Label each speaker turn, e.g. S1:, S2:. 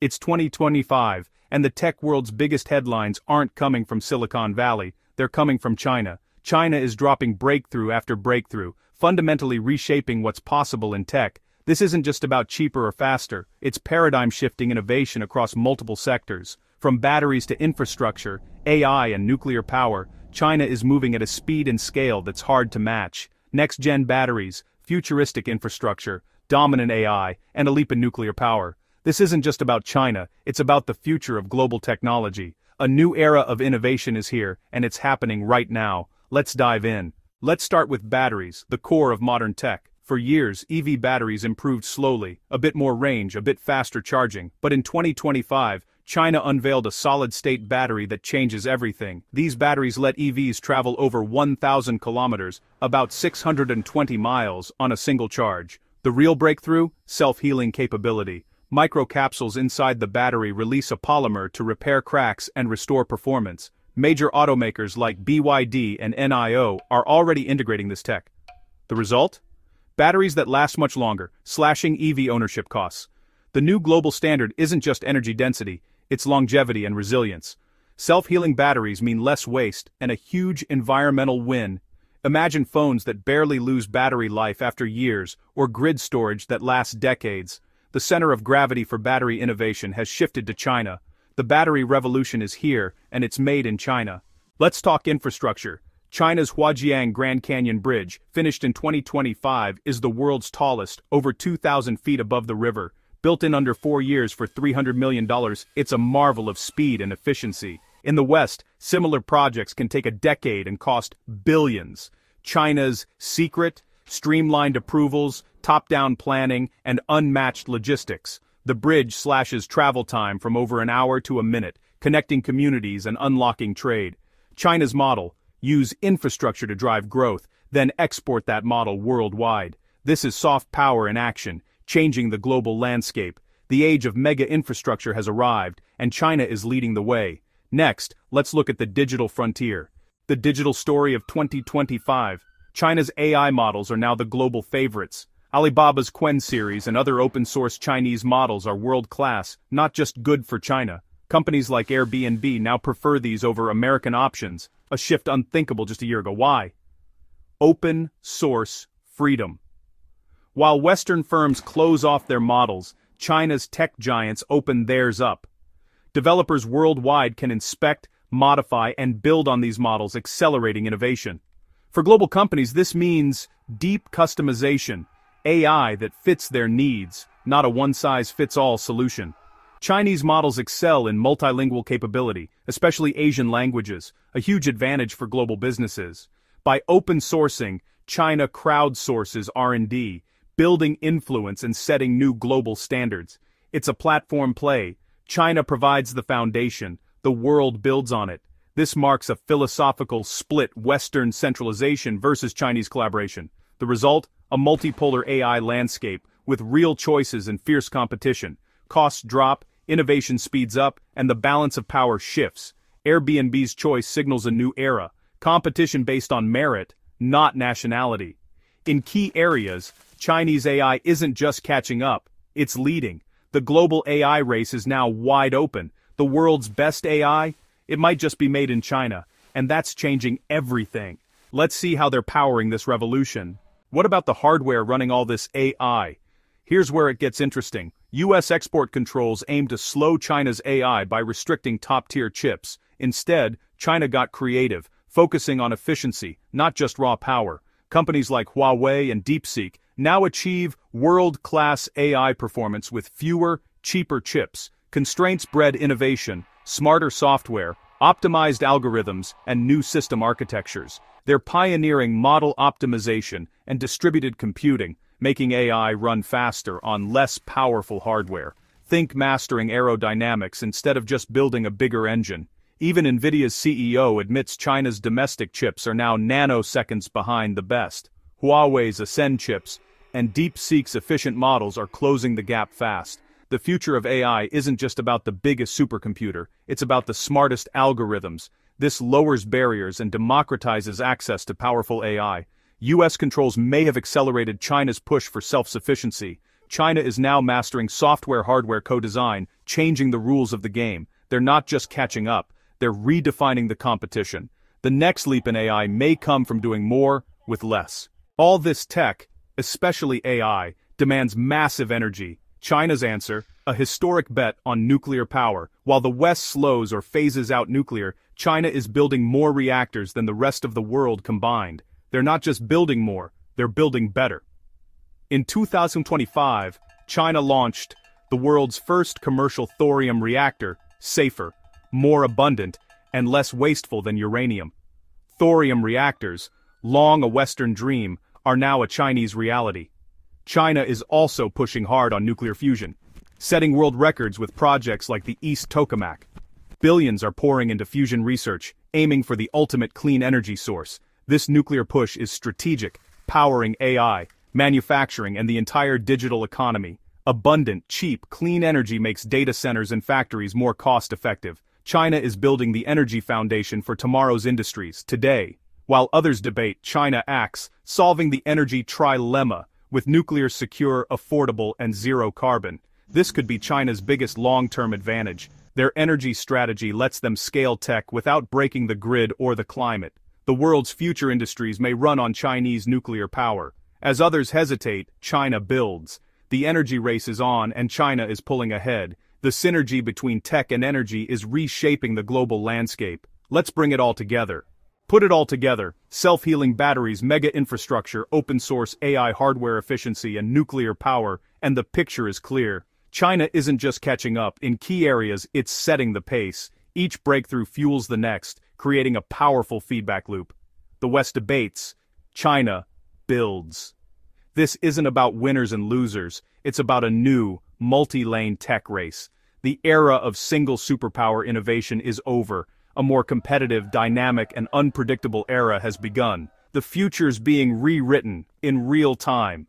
S1: It's 2025, and the tech world's biggest headlines aren't coming from Silicon Valley, they're coming from China. China is dropping breakthrough after breakthrough, fundamentally reshaping what's possible in tech. This isn't just about cheaper or faster, it's paradigm-shifting innovation across multiple sectors. From batteries to infrastructure, AI and nuclear power, China is moving at a speed and scale that's hard to match. Next-gen batteries, futuristic infrastructure, dominant AI, and a leap in nuclear power. This isn't just about China, it's about the future of global technology. A new era of innovation is here, and it's happening right now. Let's dive in. Let's start with batteries, the core of modern tech. For years, EV batteries improved slowly, a bit more range, a bit faster charging, but in 2025, China unveiled a solid-state battery that changes everything. These batteries let EVs travel over 1,000 kilometers, about 620 miles, on a single charge. The real breakthrough? Self-healing capability. Microcapsules inside the battery release a polymer to repair cracks and restore performance. Major automakers like BYD and NIO are already integrating this tech. The result? Batteries that last much longer, slashing EV ownership costs. The new global standard isn't just energy density, it's longevity and resilience. Self-healing batteries mean less waste and a huge environmental win. Imagine phones that barely lose battery life after years, or grid storage that lasts decades. The center of gravity for battery innovation has shifted to China, the battery revolution is here, and it's made in China. Let's talk infrastructure. China's Huajiang Grand Canyon Bridge, finished in 2025, is the world's tallest, over 2,000 feet above the river. Built in under four years for $300 million, it's a marvel of speed and efficiency. In the West, similar projects can take a decade and cost billions. China's secret, streamlined approvals, top-down planning, and unmatched logistics. The bridge slashes travel time from over an hour to a minute, connecting communities and unlocking trade. China's model, use infrastructure to drive growth, then export that model worldwide. This is soft power in action, changing the global landscape. The age of mega infrastructure has arrived, and China is leading the way. Next, let's look at the digital frontier. The digital story of 2025. China's AI models are now the global favorites. Alibaba's Qwen series and other open-source Chinese models are world-class, not just good for China. Companies like Airbnb now prefer these over American options, a shift unthinkable just a year ago. Why? Open source freedom. While Western firms close off their models, China's tech giants open theirs up. Developers worldwide can inspect, modify, and build on these models, accelerating innovation. For global companies, this means deep customization, AI that fits their needs, not a one-size-fits-all solution. Chinese models excel in multilingual capability, especially Asian languages, a huge advantage for global businesses. By open sourcing, China crowdsources R&D, building influence and setting new global standards. It's a platform play. China provides the foundation, the world builds on it. This marks a philosophical split Western centralization versus Chinese collaboration. The result? A multipolar AI landscape, with real choices and fierce competition. Costs drop, innovation speeds up, and the balance of power shifts. Airbnb's choice signals a new era, competition based on merit, not nationality. In key areas, Chinese AI isn't just catching up, it's leading. The global AI race is now wide open. The world's best AI? It might just be made in China, and that's changing everything. Let's see how they're powering this revolution. What about the hardware running all this AI? Here's where it gets interesting. US export controls aim to slow China's AI by restricting top-tier chips. Instead, China got creative, focusing on efficiency, not just raw power. Companies like Huawei and DeepSeek now achieve world-class AI performance with fewer, cheaper chips. Constraints bred innovation, smarter software, optimized algorithms, and new system architectures. They're pioneering model optimization and distributed computing, making AI run faster on less powerful hardware. Think mastering aerodynamics instead of just building a bigger engine. Even Nvidia's CEO admits China's domestic chips are now nanoseconds behind the best. Huawei's Ascend chips and DeepSeek's efficient models are closing the gap fast. The future of AI isn't just about the biggest supercomputer, it's about the smartest algorithms, this lowers barriers and democratizes access to powerful AI. US controls may have accelerated China's push for self-sufficiency, China is now mastering software-hardware co-design, changing the rules of the game. They're not just catching up, they're redefining the competition. The next leap in AI may come from doing more with less. All this tech, especially AI, demands massive energy. China's answer, a historic bet on nuclear power. While the West slows or phases out nuclear, China is building more reactors than the rest of the world combined. They're not just building more, they're building better. In 2025, China launched the world's first commercial thorium reactor, safer, more abundant, and less wasteful than uranium. Thorium reactors, long a Western dream, are now a Chinese reality. China is also pushing hard on nuclear fusion, setting world records with projects like the East Tokamak. Billions are pouring into fusion research, aiming for the ultimate clean energy source. This nuclear push is strategic, powering AI, manufacturing and the entire digital economy. Abundant, cheap, clean energy makes data centers and factories more cost-effective. China is building the energy foundation for tomorrow's industries, today. While others debate, China acts, solving the energy trilemma, with nuclear secure, affordable, and zero carbon. This could be China's biggest long-term advantage. Their energy strategy lets them scale tech without breaking the grid or the climate. The world's future industries may run on Chinese nuclear power. As others hesitate, China builds. The energy race is on and China is pulling ahead. The synergy between tech and energy is reshaping the global landscape. Let's bring it all together. Put it all together, self-healing batteries, mega infrastructure, open source AI hardware efficiency and nuclear power, and the picture is clear. China isn't just catching up, in key areas it's setting the pace. Each breakthrough fuels the next, creating a powerful feedback loop. The West debates, China builds. This isn't about winners and losers, it's about a new, multi-lane tech race. The era of single superpower innovation is over, a more competitive, dynamic, and unpredictable era has begun. The future's being rewritten, in real time.